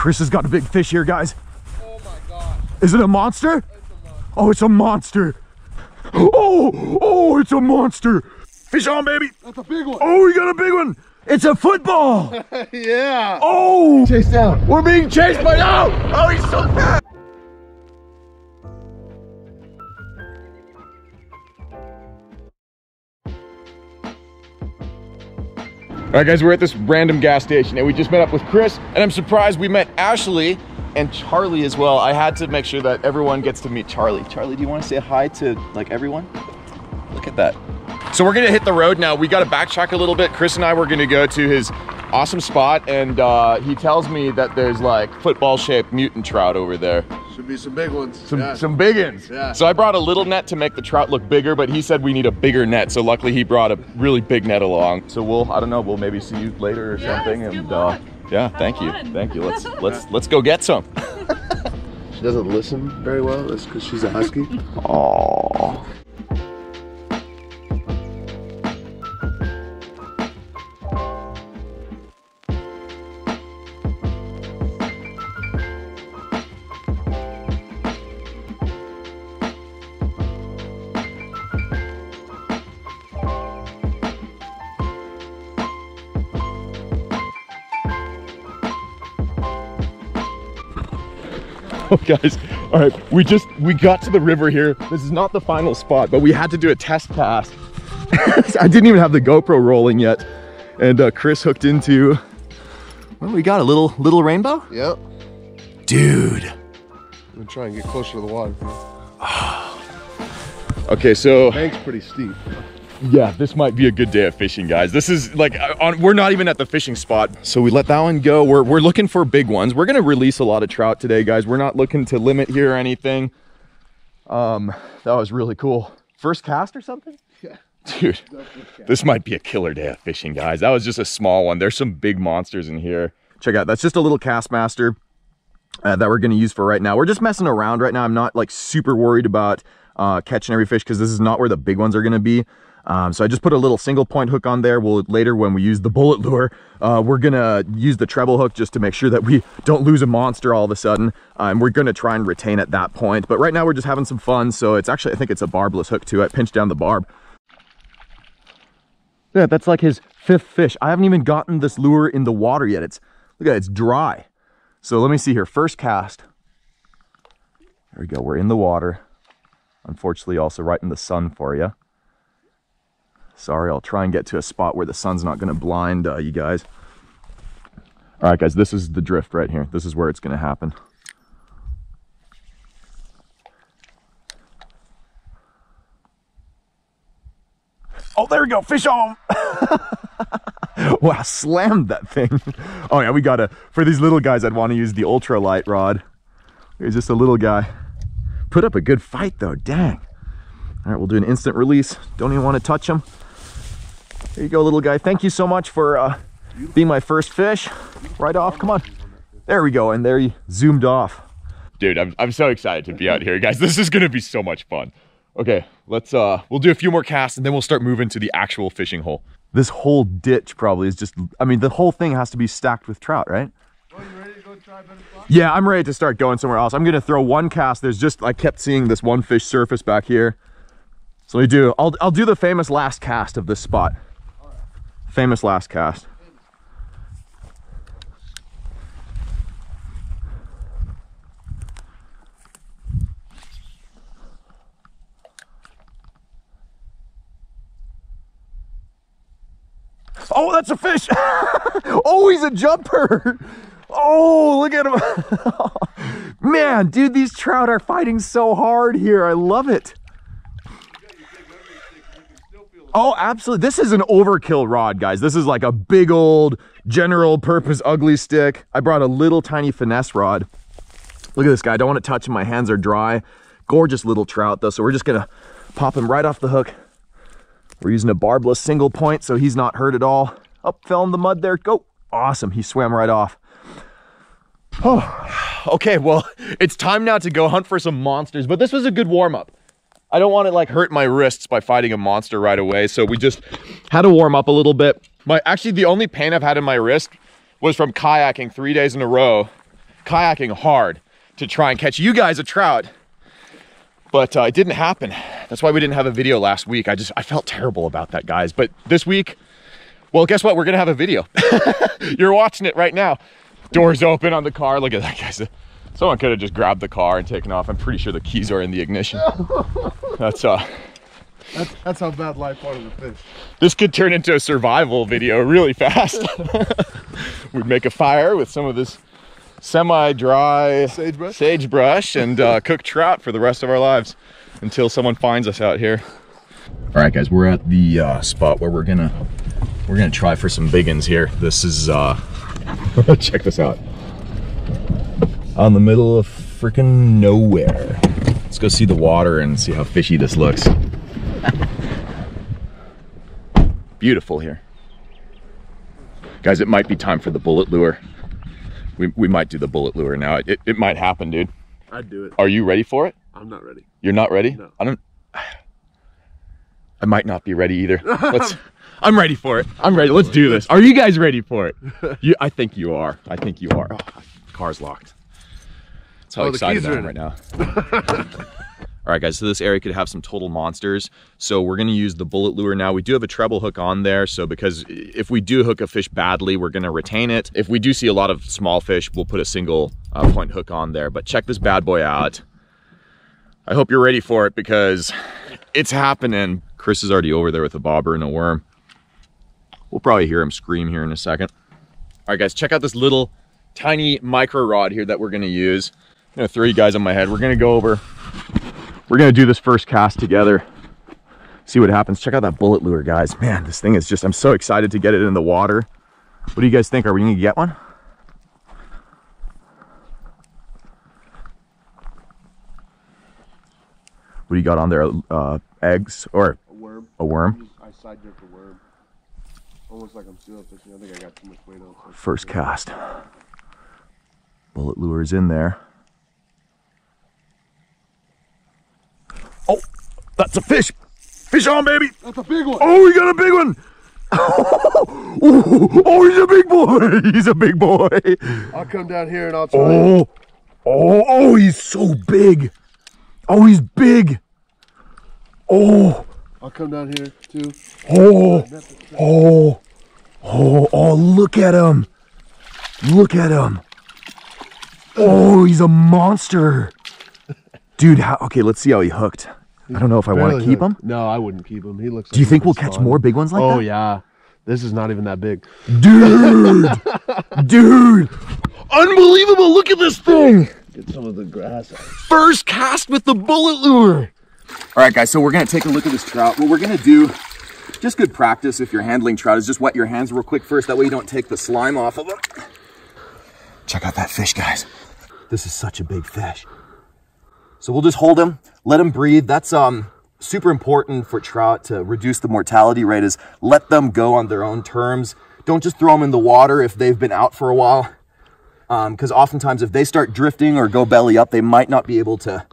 Chris has got a big fish here, guys. Oh my gosh. Is it a monster? It's a monster. Oh, it's a monster. Oh, oh, it's a monster. Fish on, baby. That's a big one. Oh, we got a big one. It's a football. yeah. Oh, Chase down. we're being chased by, oh, oh, he's so fat. All right, guys, we're at this random gas station and we just met up with Chris and I'm surprised we met Ashley and Charlie as well. I had to make sure that everyone gets to meet Charlie. Charlie, do you want to say hi to like everyone? Look at that. So we're gonna hit the road now. We gotta backtrack a little bit. Chris and I were gonna go to his awesome spot and uh, he tells me that there's like football shaped mutant trout over there. Should be some big ones. Some, yeah. some big ones. Yeah. So I brought a little net to make the trout look bigger, but he said we need a bigger net. So luckily he brought a really big net along. So we'll, I don't know, we'll maybe see you later or Yes, something. good And luck. uh, yeah, thank you, thank you. Let's let's let's go get some. She doesn't listen very well. That's because she's a husky. Oh. Oh, guys, all right, we just, we got to the river here. This is not the final spot, but we had to do a test pass. I didn't even have the GoPro rolling yet. And uh, Chris hooked into, well, we got a little, little rainbow? Yep. Dude. I'm gonna try and get closer to the water. Okay, so Bank's pretty steep. Yeah, this might be a good day of fishing, guys. This is like, uh, on, we're not even at the fishing spot. So we let that one go. We're, we're looking for big ones. We're gonna release a lot of trout today, guys. We're not looking to limit here or anything. Um, that was really cool. First cast or something? Yeah. Dude, this might be a killer day of fishing, guys. That was just a small one. There's some big monsters in here. Check out, that's just a little Kastmaster uh, that we're gonna use for right now. We're just messing around right now. I'm not like super worried about uh, catching every fish because this is not where the big ones are gonna be. Um, so I just put a little single point hook on there. We'll later when we use the bullet lure, uh, we're gonna use the treble hook just to make sure that we don't lose a monster all of a sudden. And we're gonna try and retain at that point. But right now we're just having some fun. So it's actually, I think it's a barbless hook too. I pinched down the barb. Yeah, that's like his fifth fish. I haven't even gotten this lure in the water yet. It's, look at it, it's dry. So let me see here, first cast. There we go, we're in the water. Unfortunately, also right in the sun for you. Sorry, I'll try and get to a spot where the sun's not gonna blind uh, you guys. All right, guys, this is the drift right here. This is where it's gonna happen. Oh, there we go, fish on. wow, slammed that thing. Oh yeah, we gotta, for these little guys, I'd wanna use the ultralight rod. Here's just a little guy. Put up a good fight though, dang. All right, we'll do an instant release. Don't even wanna touch him. There you go, little guy. Thank you so much for uh, being my first fish. Right off, come on. There we go, and there he zoomed off. Dude, I'm, I'm so excited to be out here, guys. This is gonna be so much fun. Okay, let's uh we'll do a few more casts and then we'll start moving to the actual fishing hole. This whole ditch probably is just I mean the whole thing has to be stacked with trout, right? You ready to go try better? Yeah, I'm ready to start going somewhere else. I'm gonna throw one cast. There's just I kept seeing this one fish surface back here. So let me do I'll I'll do the famous last cast of this spot. Famous last cast. Oh, that's a fish. oh, he's a jumper. Oh, look at him. Man, dude, these trout are fighting so hard here. I love it. Oh, absolutely. This is an overkill rod, guys. This is like a big old general purpose Ugly Stik. I brought a little tiny finesse rod. Look at this guy. I don't want to touch him. My hands are dry. Gorgeous little trout, though. So we're just going to pop him right off the hook. We're using a barbless single point, so he's not hurt at all. Up, fell in the mud there. Go. Awesome. He swam right off. Oh, okay. Well, it's time now to go hunt for some monsters, but this was a good warm up. I don't want to like hurt my wrists by fighting a monster right away. So we just had to warm up a little bit. My actually the only pain I've had in my wrist was from kayaking three days in a row kayaking hard to try and catch you guys a trout. But uh, it didn't happen. That's why we didn't have a video last week. I just, I felt terrible about that, guys. But this week, well, guess what? We're gonna have a video. You're watching it right now. Doors open on the car. Look at that, guys. Someone could have just grabbed the car and taken off. I'm pretty sure the keys are in the ignition. That's uh, That's, that's how bad life wanted to fish. this could turn into a survival video really fast. We'd make a fire with some of this semi-dry Sagebrush? sagebrush and uh, cook trout for the rest of our lives until someone finds us out here. All right, guys, we're at the uh, spot where we're gonna we're gonna try for some big uns here. This is uh, check this out. In the middle of freaking nowhere. Let's go see the water and see how fishy this looks. Beautiful here. Guys, it might be time for the bullet lure. We, we might do the bullet lure now. It, it might happen, dude. I'd do it. Are you ready for it? I'm not ready. You're not ready? No. I don't. I might not be ready either. Let's. I'm ready for it. I'm ready. Let's do this. Are you guys ready for it? You, I think you are. I think you are. Oh, car's locked. That's how Oh, excited I am right now. All right, guys. So this area could have some total monsters. So we're gonna use the bullet lure now. We do have a treble hook on there. So because if we do hook a fish badly, we're gonna retain it. If we do see a lot of small fish, we'll put a single uh, point hook on there. But check this bad boy out. I hope you're ready for it because it's happening. Chris is already over there with a bobber and a worm. We'll probably hear him scream here in a second. All right, guys, check out this little tiny micro rod here that we're gonna use. I'm gonna throw you guys on my head. We're gonna go over. We're gonna do this first cast together. See what happens. Check out that bullet lure, guys. Man, this thing is just, I'm so excited to get it in the water. What do you guys think? Are we gonna get one? What do you got on there? Uh, eggs or A worm. a worm? I side drift a worm. Almost like I'm still fishing. I think I got too much weight on. First cast. Bullet lure is in there. Oh, that's a fish. Fish on, baby. That's a big one. Oh, we got a big one. oh, oh, he's a big boy. He's a big boy. I'll come down here and I'll try. Oh, oh, oh, he's so big. Oh, he's big. Oh, I'll come down here too. oh, oh, oh, oh, look at him. Look at him. Oh, he's a monster. Dude, how, okay, let's see how he hooked. I don't know if I want to keep hooked. him. No, I wouldn't keep him. He looks. Do you think we'll catch fun. more big ones like oh, that? Oh yeah. This is not even that big. Dude! Dude! Unbelievable! Look at this thing! Get some of the grass out. First cast with the bullet lure! All right, guys, so we're gonna take a look at this trout. What we're gonna do, just good practice if you're handling trout, is just wet your hands real quick first. That way you don't take the slime off of them. Check out that fish, guys. This is such a big fish. So we'll just hold him, let him breathe. That's um super important for trout to reduce the mortality rate is let them go on their own terms. Don't just throw them in the water if they've been out for a while. Because oftentimes if they start drifting or go belly up, they might not be able to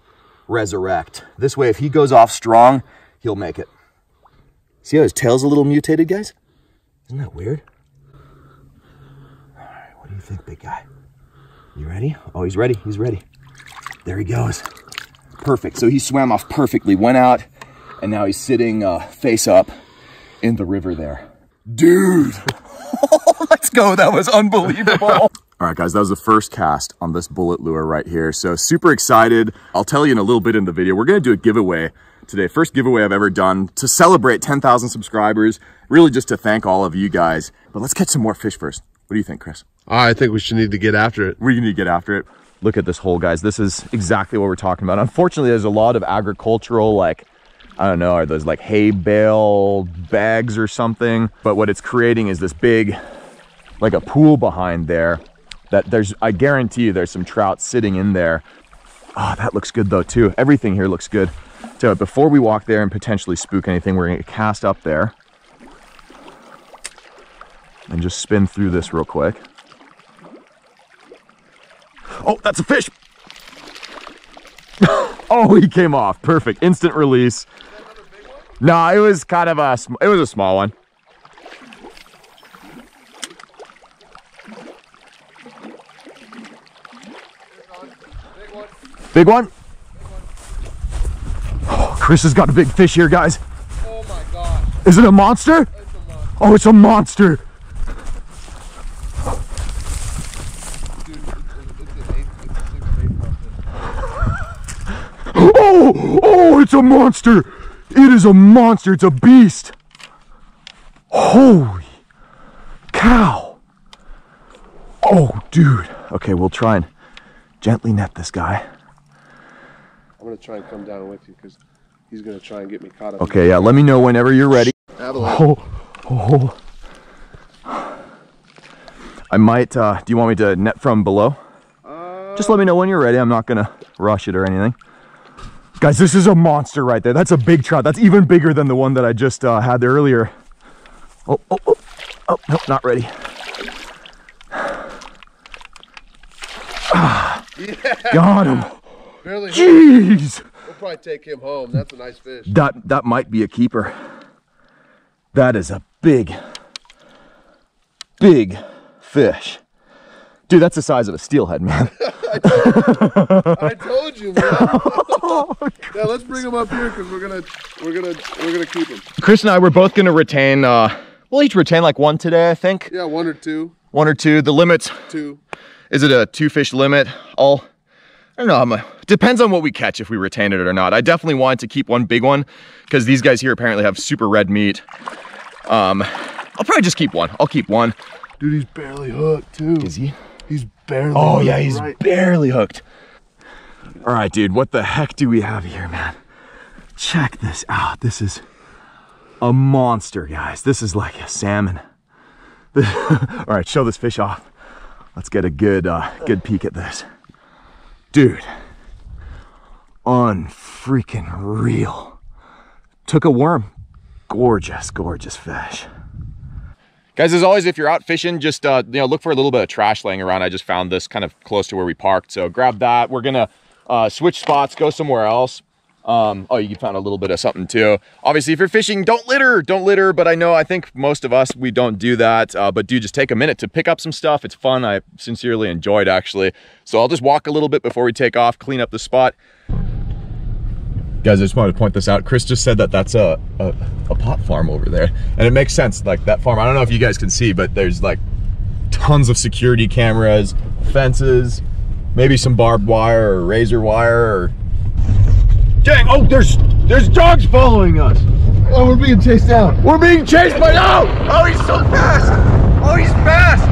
resurrect. This way, if he goes off strong, he'll make it. See how his tail's a little mutated, guys? Isn't that weird? All right, what do you think, big guy? You ready? Oh, he's ready. He's ready. There he goes. Perfect. So he swam off perfectly, went out, and now he's sitting uh, face up in the river there. Dude! Let's go. That was unbelievable. All right, guys, that was the first cast on this bullet lure right here. So super excited. I'll tell you in a little bit in the video. We're going to do a giveaway today. First giveaway I've ever done to celebrate 10,000 subscribers. Really just to thank all of you guys. But let's catch some more fish first. What do you think, Chris? I think we should need to get after it. we need to get after it. Look at this hole, guys. This is exactly what we're talking about. Unfortunately, there's a lot of agricultural, like, I don't know, are those like hay bale bags or something? But what it's creating is this big, like a pool behind there that there's, I guarantee you there's some trout sitting in there. Oh, that looks good though too. Everything here looks good. So before we walk there and potentially spook anything, we're gonna cast up there and just spin through this real quick. Oh, that's a fish. oh, he came off. Perfect. Instant release. No, it was kind of a, it was a small one. Big one? Oh, Chris has got a big fish here, guys. Oh my god. Is it a monster? That's a monster. Oh, it's a monster. Dude, it's, it's, it's an eight, it's a six, eight monster. Oh, oh, it's a monster. It is a monster. It's a beast. Holy cow. Oh, dude. Okay, we'll try and gently net this guy. I'm gonna try and come down with you because he's gonna try and get me caught up. Okay, yeah, let me know whenever you're ready. Avalanche. Oh, oh. I might, uh, do you want me to net from below? Uh, Just let me know when you're ready. I'm not gonna rush it or anything. Guys, this is a monster right there. That's a big trout. That's even bigger than the one that I just uh, had there earlier. Oh, oh, oh, oh, nope, not ready. Ah, got him. barely. Jeez. We'll probably take him home. That's a nice fish. That, that might be a keeper. That is a big, big fish. Dude, that's the size of a steelhead, man. I told you, man. yeah, let's bring him up here because we're gonna, we're gonna, we're gonna keep him. Chris and I were both gonna retain, uh, we'll each retain like one today, I think. Yeah, one or two, One or two. The limit, two. is it a two fish limit? All, I don't know, I'm a, depends on what we catch if we retain it or not. I definitely wanted to keep one big one because these guys here apparently have super red meat. Um, I'll probably just keep one. I'll keep one. Dude, he's barely hooked too. Is he? Barely. Oh yeah, he's right. barely hooked. All right, dude, what the heck do we have here, man? Check this out. This is a monster, guys. This is like a salmon. All right, show this fish off. Let's get a good, uh, good peek at this. Dude, unfreaking real. Took a worm. Gorgeous, gorgeous fish. Guys, as always, if you're out fishing, just uh, you know, look for a little bit of trash laying around. I just found this kind of close to where we parked, so grab that. We're gonna uh, switch spots, go somewhere else. Um, oh, you found a little bit of something too. Obviously, if you're fishing, don't litter, don't litter. But I know, I think most of us we don't do that. Uh, but do just take a minute to pick up some stuff. It's fun. I sincerely enjoyed actually. So I'll just walk a little bit before we take off, clean up the spot. Guys, I just wanted to point this out. Chris just said that that's a, a, a pot farm over there. And it makes sense, like that farm. I don't know if you guys can see, but there's like tons of security cameras, fences, maybe some barbed wire or razor wire or... Dang, oh, there's there's dogs following us. Oh, we're being chased down. We're being chased by, oh, oh, he's so fast. Oh, he's fast.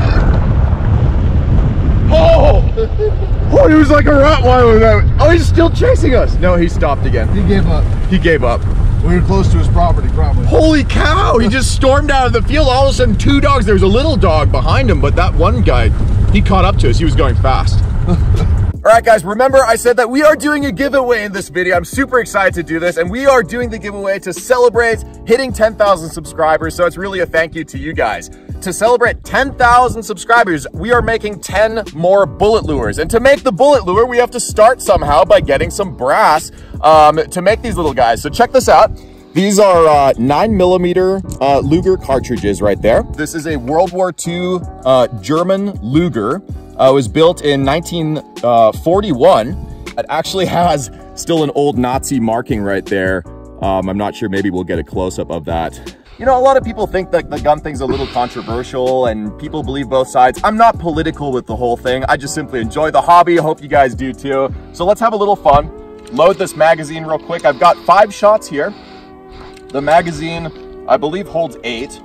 Oh, oh, he was like a Rottweiler. Oh, he's still chasing us. No, he stopped again. He gave up. He gave up. We were close to his property, probably. Holy cow! He just stormed out of the field. All of a sudden, two dogs. There was a little dog behind him, but that one guy, he caught up to us. He was going fast. All right, guys, remember I said that we are doing a giveaway in this video. I'm super excited to do this, and we are doing the giveaway to celebrate hitting 10,000 subscribers. So it's really a thank you to you guys. To celebrate 10,000 subscribers, we are making 10 more bullet lures. And to make the bullet lure, we have to start somehow by getting some brass um, to make these little guys. So check this out. These are uh, nine millimeter uh, Luger cartridges right there. This is a World War II uh, German Luger. Uh, it was built in 1941. It actually has still an old Nazi marking right there. Um, I'm not sure, maybe we'll get a close up of that. You know, a lot of people think that the gun thing's a little controversial and people believe both sides. I'm not political with the whole thing. I just simply enjoy the hobby. I hope you guys do too. So let's have a little fun. Load this magazine real quick. I've got five shots here. The magazine, I believe, holds eight.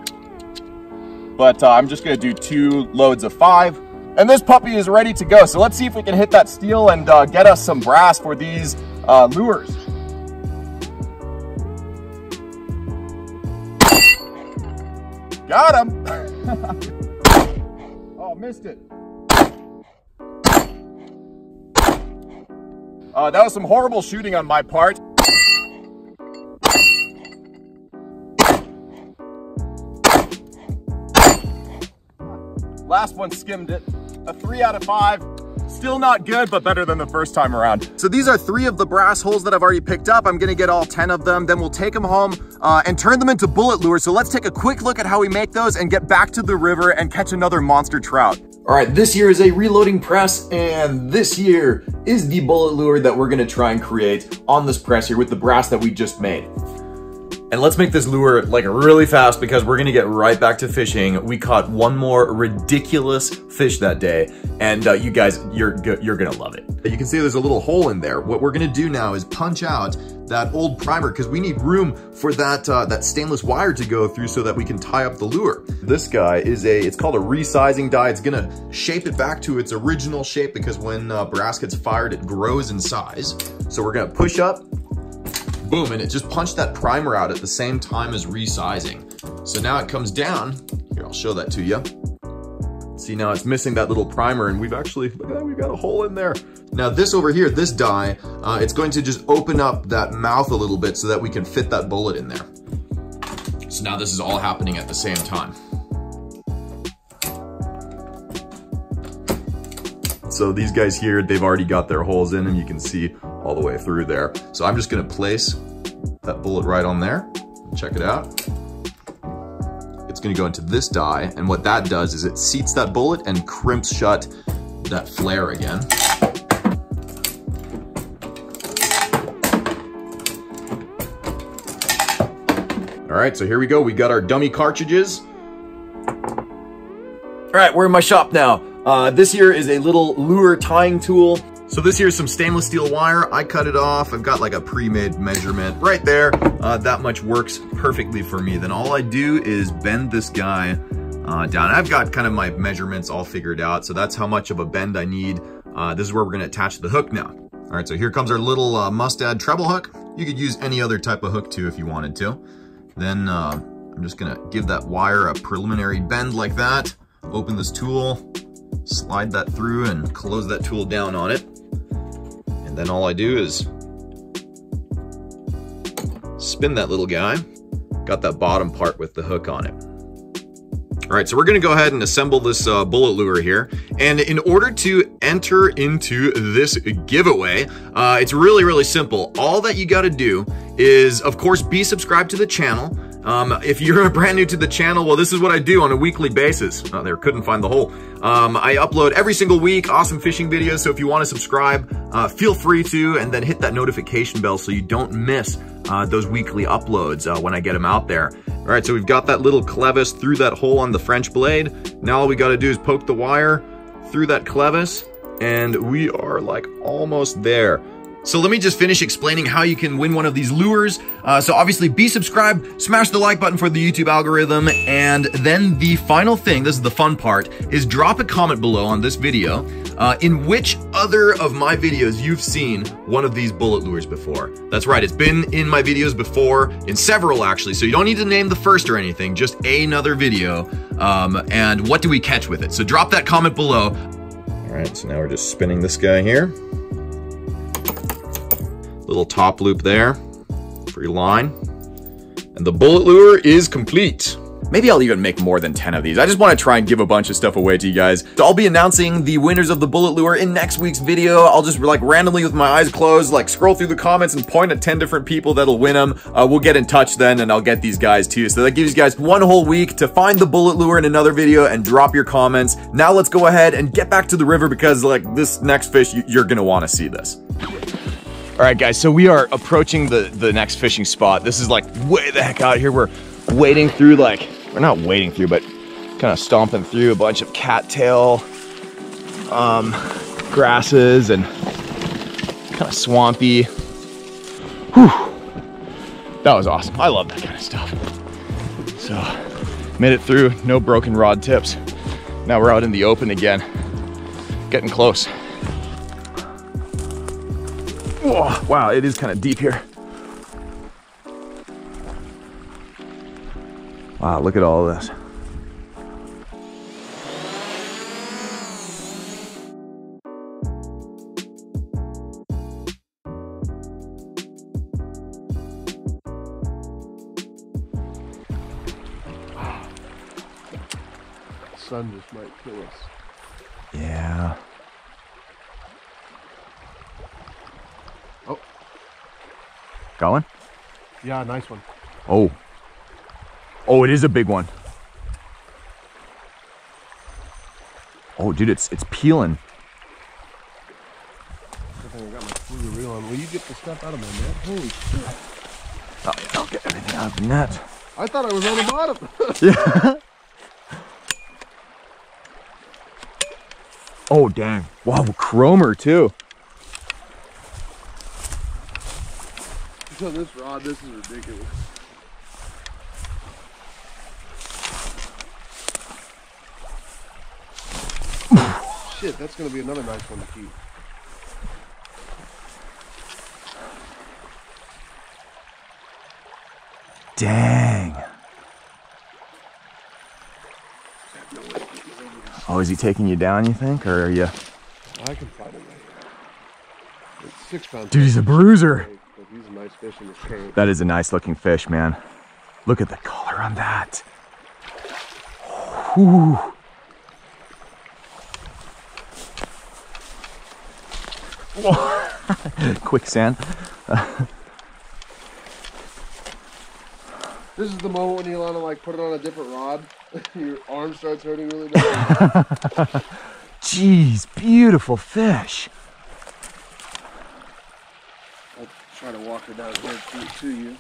But uh, I'm just gonna do two loads of five. And this puppy is ready to go. So let's see if we can hit that steel and uh, get us some brass for these uh, lures. Got him. oh, missed it. Uh, that was some horrible shooting on my part. Last one skimmed it. A three out of five. Still not good, but better than the first time around. So these are three of the brass holes that I've already picked up. I'm gonna get all 10 of them, then we'll take them home uh, and turn them into bullet lures. So let's take a quick look at how we make those and get back to the river and catch another monster trout. All right, this year is a reloading press, and this here is the bullet lure that we're gonna try and create on this press here with the brass that we just made. And let's make this lure like really fast because we're gonna get right back to fishing. We caught one more ridiculous fish that day, and uh, you guys, you're you're gonna love it. You can see there's a little hole in there. What we're gonna do now is punch out that old primer because we need room for that uh, that stainless wire to go through so that we can tie up the lure. This guy is a, it's called a resizing die. It's gonna shape it back to its original shape because when uh, brass gets fired, it grows in size. So we're gonna push up, boom, and it just punched that primer out at the same time as resizing. So now it comes down, here, I'll show that to you. See now it's missing that little primer and we've actually, look at that, we've got a hole in there. Now this over here, this die, uh, it's going to just open up that mouth a little bit so that we can fit that bullet in there. So now this is all happening at the same time. So these guys here, they've already got their holes in and you can see all the way through there. So I'm just gonna place that bullet right on there. Check it out. It's gonna go into this die, and what that does is it seats that bullet and crimps shut that flare again. All right, so here we go. We got our dummy cartridges. All right, we're in my shop now. Uh, this here is a little lure tying tool. So this here is some stainless steel wire. I cut it off. I've got like a pre-made measurement right there. Uh, that much works perfectly for me. Then all I do is bend this guy uh, down. I've got kind of my measurements all figured out. So that's how much of a bend I need. Uh, this is where we're gonna attach the hook now. All right, so here comes our little uh, Mustad treble hook. You could use any other type of hook too if you wanted to. Then uh, I'm just gonna give that wire a preliminary bend like that. Open this tool, slide that through and close that tool down on it. Then all I do is spin that little guy. Got that bottom part with the hook on it. All right, so we're gonna go ahead and assemble this uh, bullet lure here. And in order to enter into this giveaway, uh, it's really, really simple. All that you gotta do is, of course, be subscribed to the channel. Um, if you're brand new to the channel, well, this is what I do on a weekly basis. Oh, there, couldn't find the hole. Um, I upload every single week awesome fishing videos, so if you want to subscribe, uh, feel free to, and then hit that notification bell so you don't miss uh, those weekly uploads uh, when I get them out there. All right, so we've got that little clevis through that hole on the French blade. Now all we gotta do is poke the wire through that clevis, and we are like almost there. So let me just finish explaining how you can win one of these lures. Uh, so obviously be subscribed, smash the like button for the YouTube algorithm, and then the final thing, this is the fun part, is drop a comment below on this video uh, in which other of my videos you've seen one of these bullet lures before. That's right, it's been in my videos before, in several actually, so you don't need to name the first or anything, just another video, um, and what do we catch with it? So drop that comment below. All right, so now we're just spinning this guy here. Little top loop there for your line. And the bullet lure is complete. Maybe I'll even make more than 10 of these. I just want to try and give a bunch of stuff away to you guys. So I'll be announcing the winners of the bullet lure in next week's video. I'll just like randomly with my eyes closed, like scroll through the comments and point at 10 different people that'll win them. Uh, we'll get in touch then and I'll get these guys too. So that gives you guys one whole week to find the bullet lure in another video and drop your comments. Now let's go ahead and get back to the river because like this next fish, you're going to want to see this. All right, guys, so we are approaching the, the next fishing spot. This is like way the heck out here. We're wading through like, we're not wading through, but kind of stomping through a bunch of cattail um, grasses and kind of swampy. Whew. That was awesome. I love that kind of stuff. So, made it through, no broken rod tips. Now we're out in the open again, getting close. Oh, wow, it is kind of deep here. Wow, look at all this. Sun just might kill us. Yeah. Oh. Got one? Yeah, nice one. Oh. Oh, it is a big one. Oh, dude, it's it's peeling. I think I got my fluid reel on. Will you get the stuff out of my net? Holy shit. Oh, yeah, I'll get everything out of the net. I thought I was on the bottom. Yeah. oh, dang. Wow, chromer too. on this rod, this is ridiculous. Shit, that's gonna be another nice one to keep. Dang. Oh, is he taking you down, you think? Or are you. I can find him. It's six pounds. Dude, he's a bruiser. But he's a nice fish in this current. That is a nice looking fish, man. Look at the color on that. Whoa. Quicksand. This is the moment when you want to like put it on a different rod. Your arm starts hurting really bad. Jeez, beautiful fish. I'll try to walk her down here to, to you.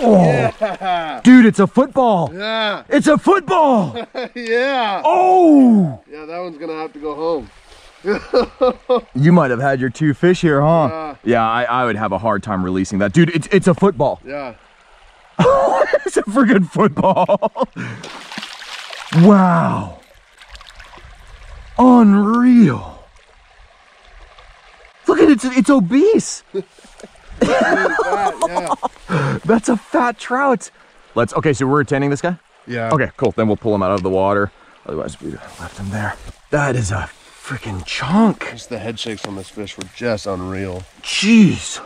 Oh, Yeah, dude, it's a football. yeah, It's a football. yeah. Oh, Yeah, that one's gonna have to go home. you might have had your two fish here, huh? Yeah. Yeah, I, I would have a hard time releasing that. Dude, it's, it's a football. Yeah. It's a friggin' football. wow. Unreal. Look at it, it's, it's obese. That, yeah. That's a fat trout. Let's, okay, so we're attending this guy? Yeah. Okay, cool. Then we'll pull him out of the water. Otherwise, we left him there. That is a freaking chunk. Just the head shakes on this fish were just unreal. Jeez.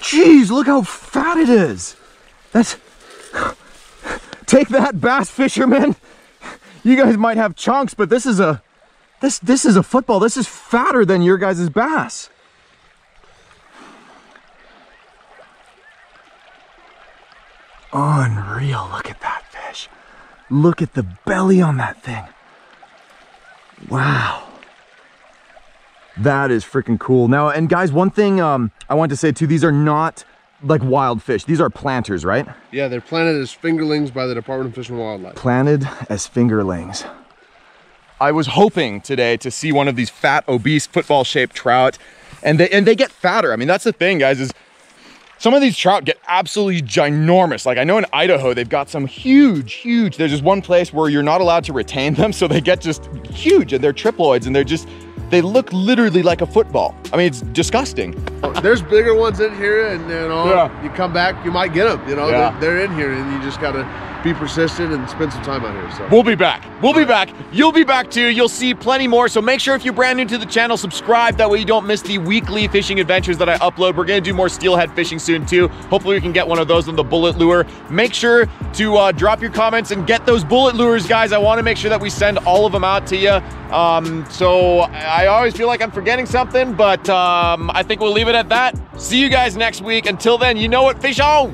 Jeez, look how fat it is. That's. Take that, bass fishermen. You guys might have chunks, but this is a. This this is a football. This is fatter than your guys' bass. Unreal. Look at that fish. Look at the belly on that thing. Wow. That is freaking cool. Now, and guys, one thing um, I want to say too, these are not like wild fish. These are planters, right? Yeah, they're planted as fingerlings by the Department of Fish and Wildlife. Planted as fingerlings. I was hoping today to see one of these fat, obese, football-shaped trout, and they and they get fatter. I mean, that's the thing, guys. Is some of these trout get absolutely ginormous. Like I know in Idaho, they've got some huge, huge. There's just one place where you're not allowed to retain them, so they get just huge, and they're triploids, and they're just they look literally like a football. I mean, it's disgusting. There's bigger ones in here, and you know, Yeah. you come back, you might get them. You know, Yeah. they're, they're in here, and you just gotta be persistent and spend some time out here. So. We'll be back. We'll be back. You'll be back too. You'll see plenty more. So make sure if you're brand new to the channel, subscribe. That way you don't miss the weekly fishing adventures that I upload. We're going to do more steelhead fishing soon too. Hopefully we can get one of those on the bullet lure. Make sure to uh, drop your comments and get those bullet lures, guys. I want to make sure that we send all of them out to you. Um, so I always feel like I'm forgetting something, but um, I think we'll leave it at that. See you guys next week. Until then, you know what? Fish on!